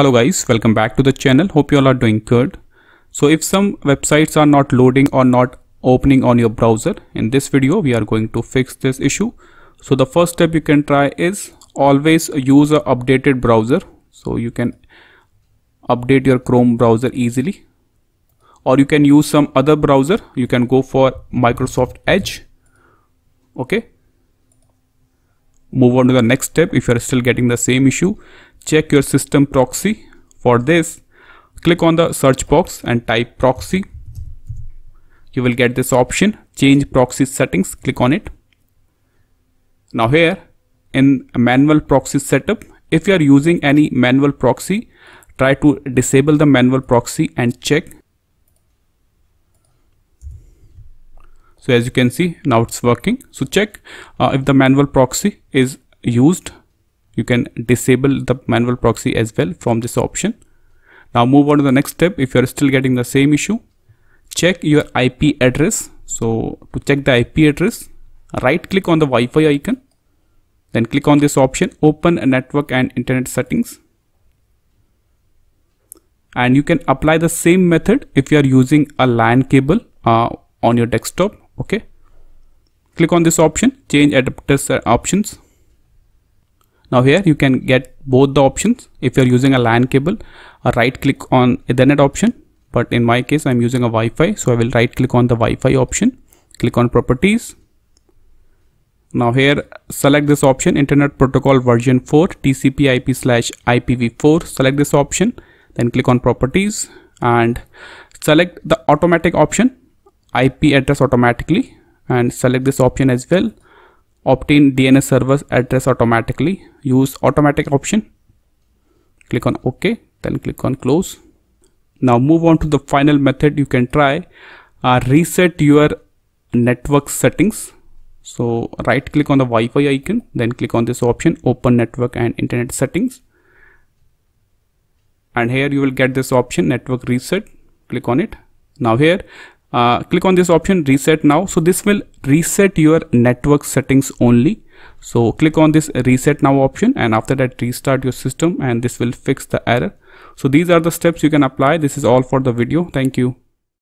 Hello guys, welcome back to the channel. Hope you all are doing good. So if some websites are not loading or not opening on your browser, in this video we are going to fix this issue. So the first step you can try is always use a updated browser. So you can update your Chrome browser easily or you can use some other browser. You can go for Microsoft Edge. Okay. Move on to the next step if you are still getting the same issue check your system proxy. For this, click on the search box and type proxy. You will get this option, change proxy settings, click on it. Now here in manual proxy setup, if you are using any manual proxy, try to disable the manual proxy and check. So as you can see, now it's working. So check uh, if the manual proxy is used you can disable the manual proxy as well from this option. Now move on to the next step. If you're still getting the same issue check your IP address. So to check the IP address right click on the Wi-Fi icon then click on this option open network and internet settings. And you can apply the same method if you are using a LAN cable uh, on your desktop okay? Click on this option change adapters uh, options now here you can get both the options. If you're using a LAN cable a right click on ethernet option. But in my case I'm using a Wi-Fi so I will right click on the Wi-Fi option. Click on properties. Now here select this option internet protocol version 4 TCP IP slash IPv4 select this option then click on properties and select the automatic option IP address automatically and select this option as well obtain DNS server address automatically. Use automatic option. Click on OK then click on close. Now move on to the final method. You can try uh, reset your network settings. So right click on the Wi-Fi icon then click on this option open network and internet settings. And here you will get this option network reset. Click on it. Now here uh, click on this option reset now. So this will reset your network settings only. So click on this reset now option and after that restart your system and this will fix the error. So these are the steps you can apply. This is all for the video. Thank you